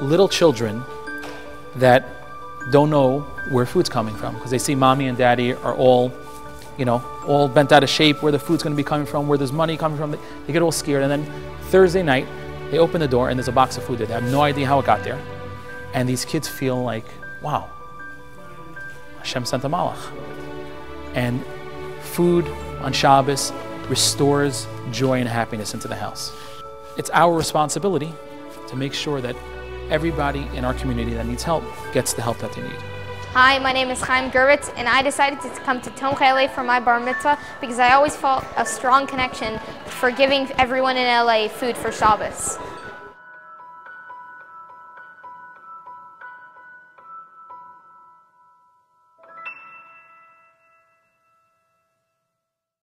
little children that don't know where food's coming from because they see mommy and daddy are all, you know, all bent out of shape, where the food's going to be coming from, where there's money coming from. They get all scared. And then Thursday night, they open the door and there's a box of food there. They have no idea how it got there. And these kids feel like, wow, Hashem sent a malach. And food on Shabbos restores joy and happiness into the house. It's our responsibility to make sure that everybody in our community that needs help gets the help that they need. Hi, my name is Chaim Gurvitz, and I decided to come to Tomchei LA for my bar mitzvah because I always felt a strong connection for giving everyone in LA food for Shabbos.